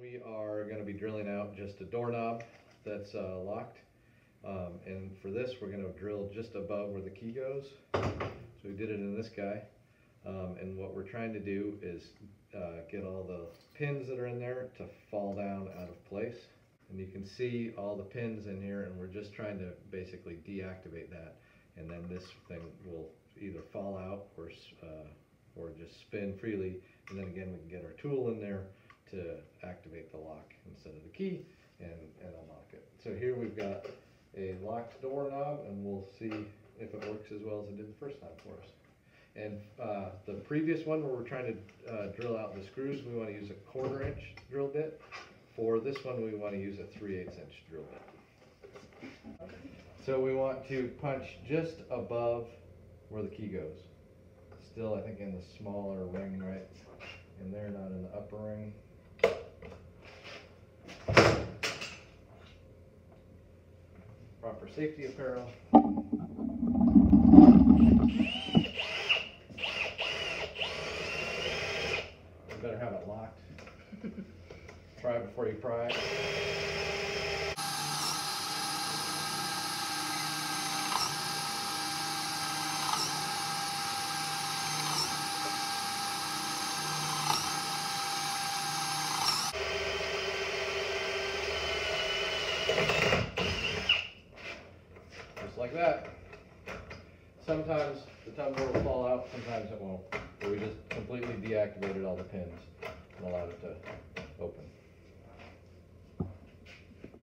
We are gonna be drilling out just a doorknob that's uh, locked. Um, and for this, we're gonna drill just above where the key goes. So we did it in this guy. Um, and what we're trying to do is uh, get all the pins that are in there to fall down out of place. And you can see all the pins in here and we're just trying to basically deactivate that. And then this thing will either fall out or, uh, or just spin freely. And then again, we can get our tool in there to activate the lock instead of the key and, and unlock it. So here we've got a locked doorknob and we'll see if it works as well as it did the first time for us. And uh, the previous one where we're trying to uh, drill out the screws, we want to use a quarter inch drill bit. For this one, we want to use a 3 8 inch drill bit. So we want to punch just above where the key goes. Still, I think in the smaller ring right in there, not in the upper ring. Proper safety apparel. You better have it locked. Try before you pry. That. Sometimes the tumbler will fall out, sometimes it won't. But we just completely deactivated all the pins and allowed it to.